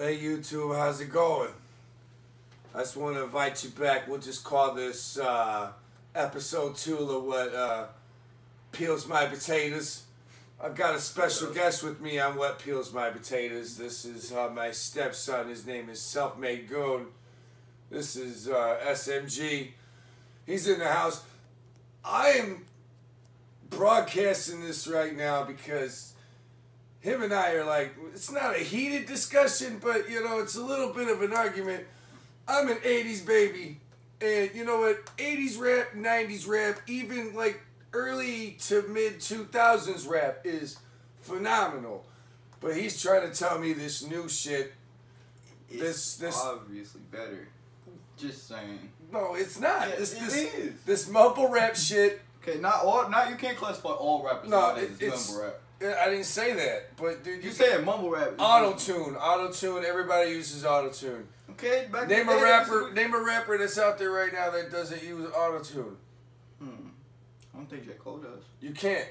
Hey YouTube, how's it going? I just want to invite you back. We'll just call this uh, episode two of what uh, peels my potatoes. I've got a special guest with me on what peels my potatoes. This is uh, my stepson. His name is Self-Made Goon. This is uh, SMG. He's in the house. I am broadcasting this right now because him and I are like, it's not a heated discussion, but you know, it's a little bit of an argument. I'm an 80s baby, and you know what? 80s rap, 90s rap, even like early to mid 2000s rap is phenomenal. But he's trying to tell me this new shit. It's This- this- obviously better. Just saying. No, it's not. Yeah, this, it this, is. this mumble rap shit. Okay, not all. Not you can't classify all rappers No, it- it's- mumble rap. I didn't say that, but dude, You you saying mumble rap? auto tune, auto tune. Everybody uses auto tune. Okay, back Name a day, rapper. Name a rapper that's out there right now that doesn't use auto tune. Hmm. I don't think J Cole does. You can't.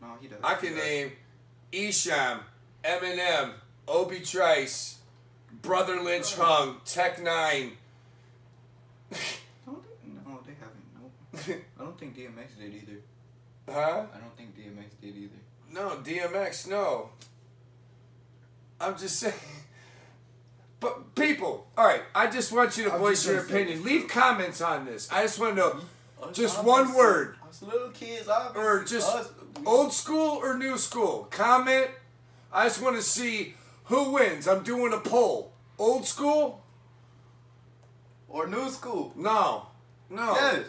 No, he does. I can does. name Esham, Eminem, Obi Trice, Brotha Lynch Hung, Tech Nine. No, they haven't. No, I don't think DMX did either. huh? I don't think DMX did either. No, DMX, no. I'm just saying. But people, all right, I just want you to I'm voice your opinion. Leave comments on this. I just want to know uh, Just Us, one word. Us little kids, obviously. or just us, old school or new school. Comment. I just want to see who wins. I'm doing a poll. Old school? or new school. No. No. Yes,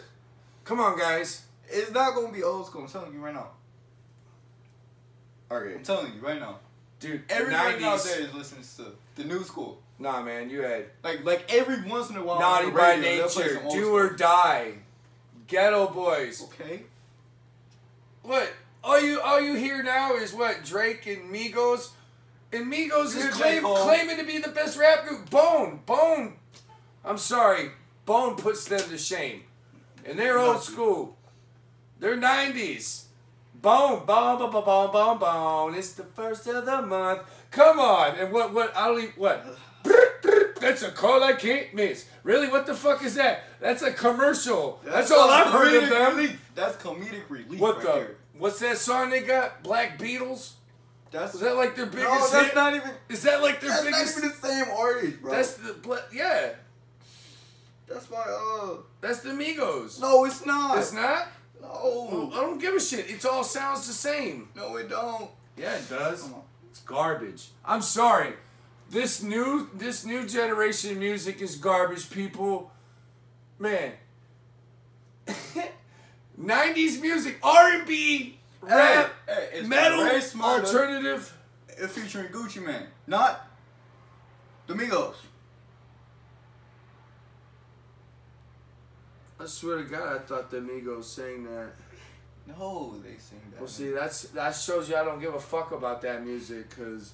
Come on, guys. it's not gonna be old school. I'm telling you right now. Okay. I'm telling you right now. Dude, Everybody out there is listening to the new school. Nah, man, you had Like like every once in a while. Naughty by radio, Nature, Do stuff. or Die, Geto Boys. Okay. What? All you all you hear now is what Drake and Migos, and Migos You're is claim, claiming to be the best rap group. Bone, Bone. I'm sorry, Bone puts them to shame, and they're old school. They're '90s. Bone, bone, bone, bone, bone, bone, bone. It's the first of the month. Come on, and what? What? I don't even, what? That's a call I can't miss. Really? What the fuck is that? That's a commercial. That's, all I've heard of them. Relief. That's comedic relief. What right the? There. What's that song they got? Black Beatles? That's Is that like their biggest no. That's hit? not even. Is that like their That's biggest? not even the same artist, bro. That's the yeah. that's my uh. That's the Migos. No, it's not. It's not. No. I don't give a shit. It all sounds the same. No, it don't. Yeah, it does. It's garbage. I'm sorry. This new this new generation of music is garbage, people. Man. 90s music, R&B, rap, Hey, metal, alternative. Featuring Gucci Mane, not the I swear to God, I thought the Migos sang that. No, they sing that. Well, see, that's that shows you I don't give a fuck about that music, cause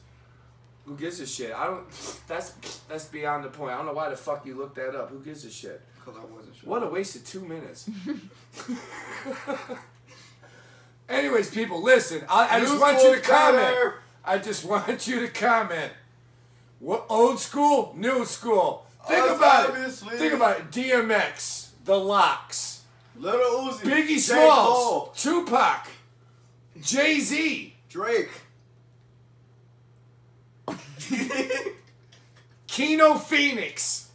who gives a shit? I don't. That's that's beyond the point. I don't know why the fuck you looked that up. Who gives a shit? because I wasn't sure. What a waste of two minutes. Anyways, people, listen. I, I just want you to comment. better. I just want you to comment. What old school, new school? Think Us, about obviously. it. Think about it. DMX, The Lox, Little Uzi, Biggie J. Smalls, Cole, Tupac, Jay Z, Drake. Kino Phoenix.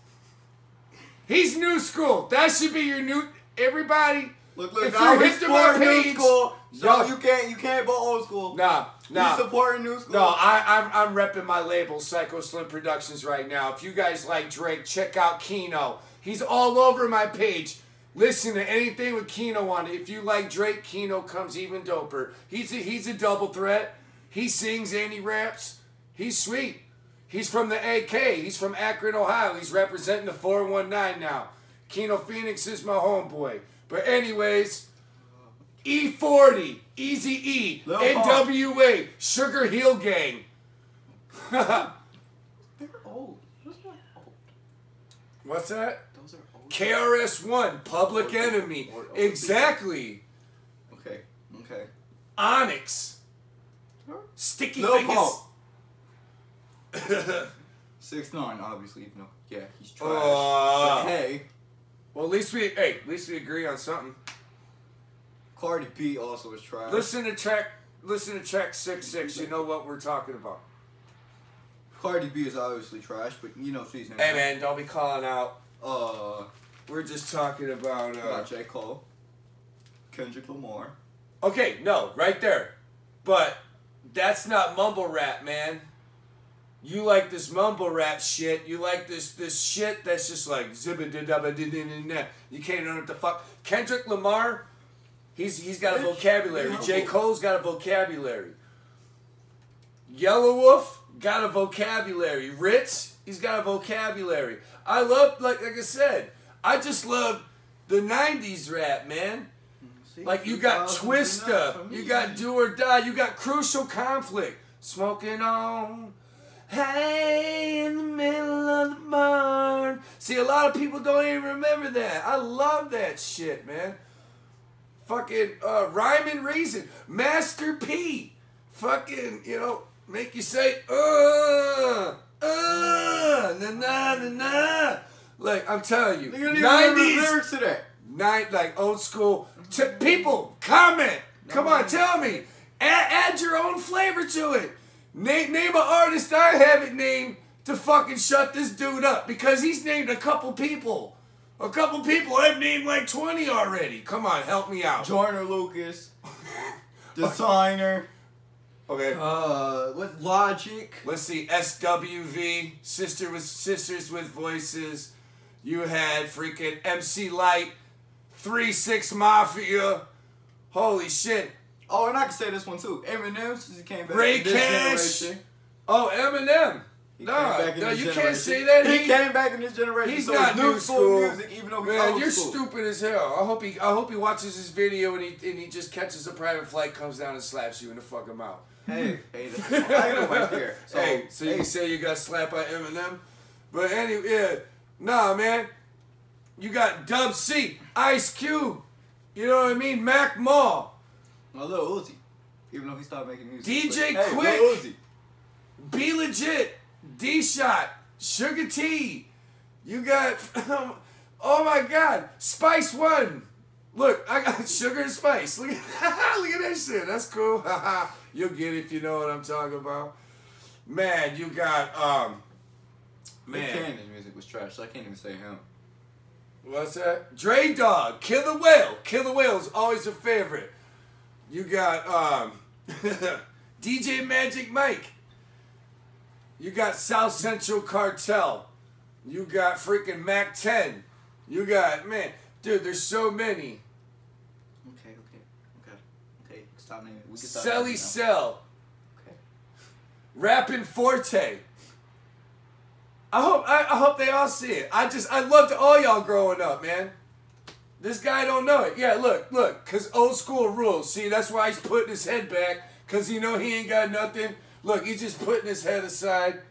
He's new school. That should be your new. Everybody. Look, look, If now you hit my support new school, Yo. you can't you can't vote old school. Nah, nah. You supporting new school? No, I, I'm I'm repping my label, Sycoslim Productions, right now. If you guys like Drake, check out Kino. He's all over my page. Listen to anything with Kino on it. If you like Drake, Kino comes even doper. He's a, he's a double threat. He sings and he raps. He's sweet. He's from the AK. He's from Akron, Ohio. He's representing the 419 now. Kino Phoenix is my homeboy. But anyways, E40, Easy E, Lil Pump. NWA, Sugar Hill Gang. They're old. Those are old. What's that? Those are old. KRS-One, Public Or- Enemy. or- or- Exactly. Okay. Okay. Onyx. Sticky Lil Fingers. Six nine, obviously, even though yeah, he's trash. Uh, but hey, Well, at least we hey, at least we agree on something. Cardi B also is trash. Listen to track. Listen to track six six. You know what we're talking about. Cardi B is obviously trash, but you know she's Hey man, don't be calling out. Uh, We're just talking about. Uh, about J Cole, Kendrick Lamar. okay, no, right there. But that's not mumble rap, man. You like this mumble rap shit. You like this this shit that's just like zibba da da da da da. You can't know what the fuck. Kendrick Lamar, he's he's got a vocabulary. J. Cole's got a vocabulary. Yelawolf got a vocabulary. Rittz, he's got a vocabulary. I love like like I said, I just love the '90s rap, man. See, Like you got 2000s Twista, you got Do or Die, you got Crucial Conflict, Smoking on, hey in the middle of the barn. See, a lot of people don't even remember that. I love that shit, man. Fucking uh, Rhyme and Reason, Master P, fucking you know make you say uh uh na na na na. Like I'm telling you, You don't even remember the nineties lyrics to that. night like old school. T- people, comment. Come on, tell me. Add, add your own flavor to it. Name name an artist I haven't named to fucking shut this dude up because he's named a couple people. A couple people. I've named like twenty already. Come on, help me out. Joyner Lucas, designer. Okay. Uh, what Logic? Let's see. SWV, sister with sisters with voices. You had freaking MC Lyte, Three Six Mafia. Holy shit. Oh, and I can say this one too. Eminem since he came back. Ray this Cash. generation. Oh, Eminem. He Nah, came back in no, you can't generation. say that. He, He- came back in this generation. He's so not new new school. music, even though he's Man, old you're school. stupid as hell. I hope he, I hope he watches this video and he, and he just catches a private flight, comes down and slaps you in the fucking mouth. Hey, hey, that's, I know right there. So, hey, so you hey, say you got slapped by Eminem, but anyway, yeah, nah, man, you got Dub C, Ice Cube, you know what I mean, Mac Mall, a little Uzi, even though he stopped making music. DJ but, hey, Quick. Lil Uzi. B-Legit, D Shot, Sugar T, you got, oh my God, Spice One. Look, I got sugar and spice. Look at, look at that shit. That's cool. You'll get it if you know what I'm talking about. Man, you got um Man. Cannon's music was trash, so I can't even say him. What's that? Dre Dog, Killer Whale. Killer is always a favorite. You got um DJ Magic Mike. You got South Central Cartel. You got freaking Mack 10. You got man, dude, there's so many. Okay, okay, okay, okay. Stop naming. We can stop Selly. Cell. Okay. Rappin' 4-Tay. I hope I, I hope they all see it. I just I loved all y'all growing up, man. This guy don't know it. Yeah, look, look, cause old school rules. See, that's why he's putting his head back, cause you know he ain't got nothing. Look, he's just putting his head aside.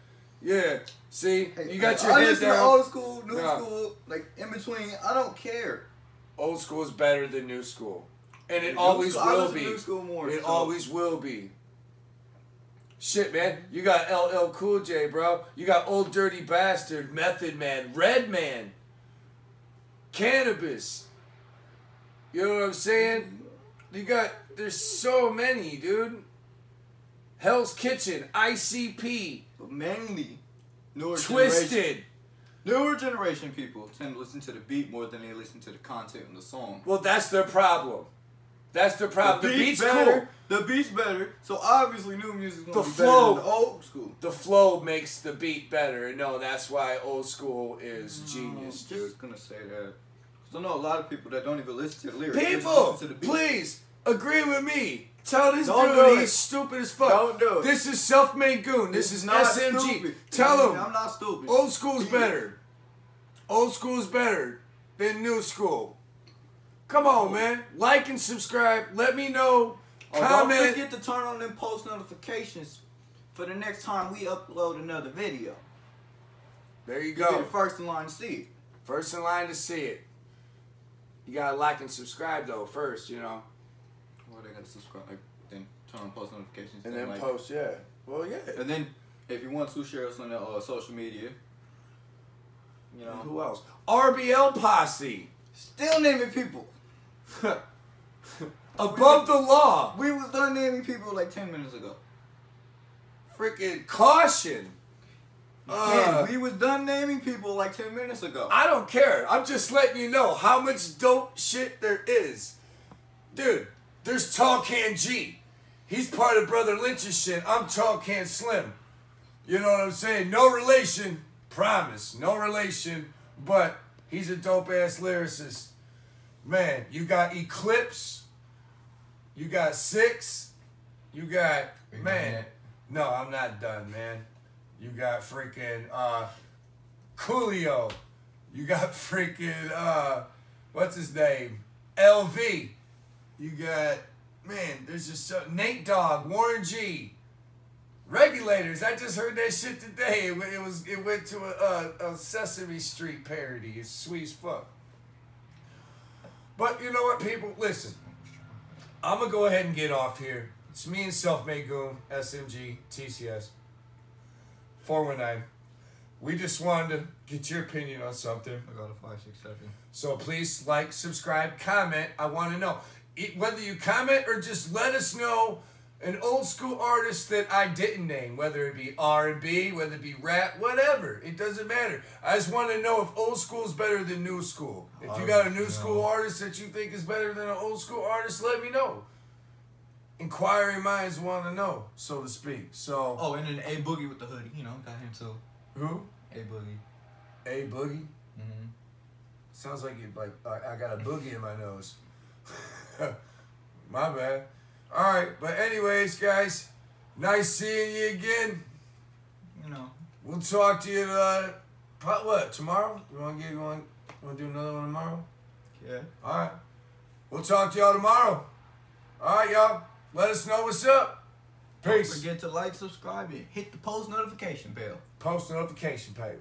Yeah. See, Hey, you got hey, your I head down. old school, new Nah. school, like in between. I don't care. Old school is better than new school, and it New always school- I will be. new school more, It so- always will be. Shit, man, you got LL Cool J, bro. You got Old Dirty Bastard, Method Man, Red Man, Canibus. You know what I'm saying? Mm-hmm. You got there's so many, dude. Hell's Kitchen, ICP, But mainly, newer generation, Twiztid. newer generation people tend to listen to the beat more than they listen to the content in the song. Well, that's their problem. That's their problem. The, beat's better. cool. The beat's better. So obviously, new music's gonna The be flow. better than the old school. the flow makes the beat better. No, that's why old school is genius, I'm dude. just gonna say that. 'Cause I know a lot of people that don't even listen to the lyrics. People, to the beat. please agree with me. Tell this Don't dude do he's stupid as fuck. Don't do it. This is self-made goon. This is not SMG. stupid. Tell him I'm not stupid. old school's better. Old school's better than new school. Come on, man. Like and subscribe. Let me know. Oh, don't Comment. forget to turn on them post notifications for the next time we upload another video. There you go. the first in line to see it. First in line to see it. You gotta like and subscribe though first, you know, Well, they gotta subscribe, then turn on post notifications, and then then like, post. Yeah. Well, yeah. and then If you want to share us on the uh, social media. You know. Who else? RBL Posse. Still naming people. Above the law. We was done naming people like ten minutes ago. Freaking caution. Uh, Man, we was done naming people like ten minutes ago. I don't care. I'm just letting you know how much dope shit there is. Dude, there's Tall Can G. He's part of Brotha Lynch's shit. I'm Tall Can Slim. You know what I'm saying? No relation, promise. No relation, but he's a dope ass lyricist. Man, you got Eclipse. You got Six. You got, you man. No, I'm not done, man. You got freaking uh Coolio. You got freaking uh what's his name? LV. You got man, there's just so Nate Dogg, Warren G. Regulators. I just heard that shit today. It, it was it went to a, a, a Sesame Street parody. It's sweet as fuck. But you know what, people? Listen. I'm gonna go ahead and get off here. It's me and Self Made Goon, SMG, TCS. 419. We just wanted to get your opinion on something. I got a five, six, seven. So please like, subscribe, comment. I want to know whether you comment or just let us know an old school artist that I didn't name, whether it be R and B, whether it be rap, whatever. It doesn't matter. I just want to know if old school is better than new school. If you got a new school artist that you think is better than an old school artist, let me know. Inquiring minds want to know, so to speak. So Oh, and then A Boogie with the hoodie. You know, got him too. who? A Boogie. A boogie. Mm-hmm. Sounds like you like I got a boogie in my nose. my bad. All right, but anyways, guys, nice seeing you again. You know. We'll talk to you. Uh, what tomorrow? You want to get you want to do another one tomorrow? Yeah. All right. We'll talk to y'all tomorrow. All right, y'all. Let us know what's up. Peace. Don't forget to like, subscribe, and hit the post notification bell. Post notification paper.